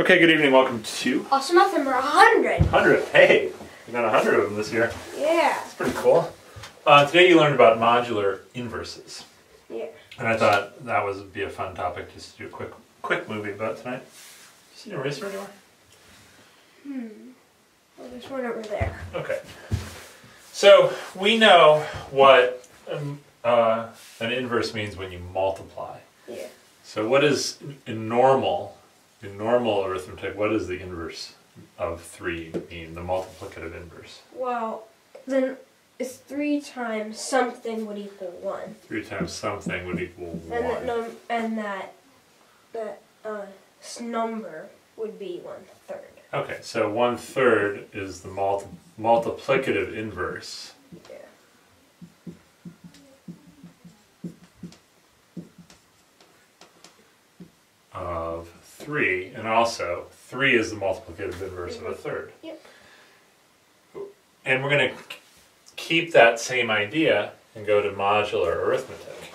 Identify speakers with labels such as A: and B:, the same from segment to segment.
A: Okay, good evening. Welcome to
B: Awesome Math number 100.
A: 100. Hey, we got 100 of them this year.
B: Yeah.
A: It's pretty cool. Uh, today you learned about modular inverses.
B: Yeah.
A: And I thought that was would be a fun topic just to do a quick quick movie about tonight. You see an eraser anywhere?
B: Hmm. Well, there's one over there.
A: Okay. So we know what um, uh, an inverse means when you multiply.
B: Yeah.
A: So what is normal, in normal arithmetic, what does the inverse of 3 mean, the multiplicative inverse?
B: Well, then it's 3 times something would equal 1.
A: 3 times something would equal 1.
B: And that, num- and that, that uh, number would be one third.
A: Okay, so one third is the multi- multiplicative inverse.
B: Yeah.
A: of 3, and also 3 is the multiplicative inverse of a mm-hmm. third.
B: Yep.
A: And we're going to keep that same idea and go to modular arithmetic.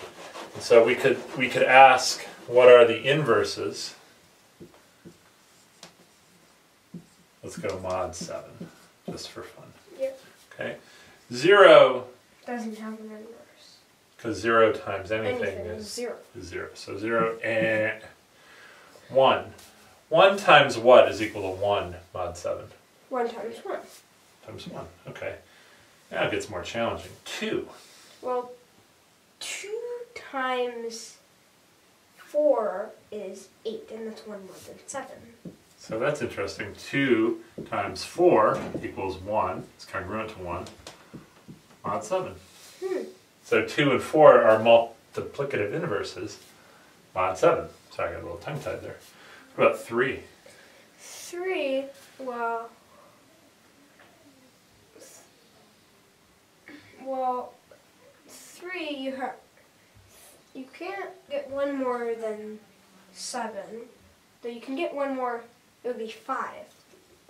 A: And so we could we could ask what are the inverses? Let's go mod 7 just for fun.
B: Yep.
A: Okay? 0
B: Doesn't have an inverse.
A: because 0 times anything,
B: Anything
A: is
B: is 0.
A: is 0. So 0 and 1. 1 times what is equal to 1 mod 7?
B: 1 times 1.
A: Times 1. Okay. Now it gets more challenging. 2.
B: Well, 2 times 4 is 8, and that's 1 more than 7.
A: So that's interesting. 2 times 4 equals 1. It's congruent to 1. Mod 7.
B: Hmm.
A: So 2 and 4 are multiplicative inverses. Mod 7. Sorry, I got a little tongue tied there. What about 3?
B: 3, well, well, 3 you have, you can't get one more than 7. Though you can get one more, it would be 5.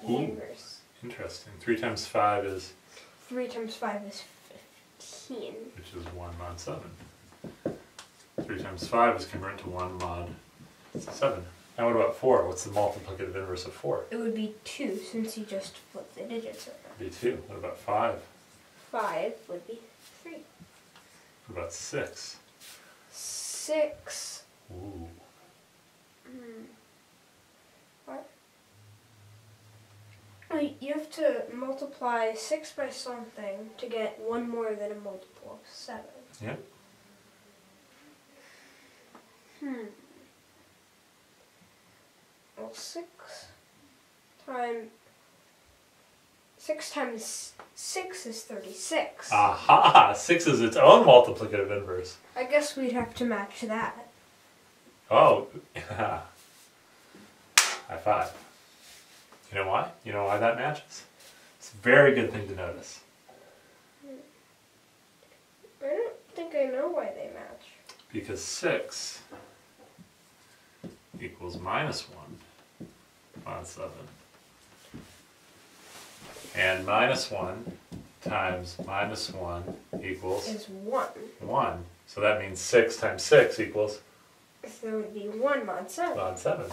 B: The
A: Ooh. Interesting. 3 times 5 is,
B: 3 times 5 is 15.
A: which is 1 mod 7. 3 times 5 is congruent to 1 mod 7. Now what about 4? What's the multiplicative inverse of 4?
B: It would be 2 since you just flip the digits over.
A: Be 2. What about 5?
B: 5 would be 3.
A: What about 6?
B: 6.
A: Ooh.
B: Hmm. What? You have to multiply 6 by something to get one more than a multiple of 7.
A: Yeah.
B: Hmm. Well, 6 times. 6 times 6 is 36.
A: Aha! 6 is its own multiplicative inverse.
B: I guess we'd have to match that.
A: Oh, yeah. High five. You know why? You know why that matches? It's a very good thing to notice.
B: I don't think I know why they match.
A: Because 6 equals minus 1 mod 7. And minus 1 times minus 1 equals
B: Is 1.
A: 1. So that means 6 times 6 equals
B: So it would be 1 mod 7.
A: mod 7.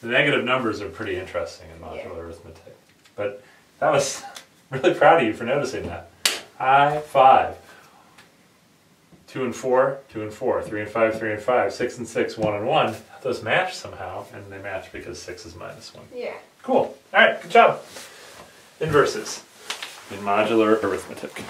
A: The negative numbers are pretty interesting in modular
B: Yeah.
A: arithmetic. But that was really proud of you for noticing that. High five. 2 and 4, 2 and 4, 3 and 5, 3 and 5, 6 and 6, 1 and 1. Those match somehow, and they match because 6 is minus 1.
B: Yeah.
A: Cool. Alright, good job. Inverses in modular arithmetic.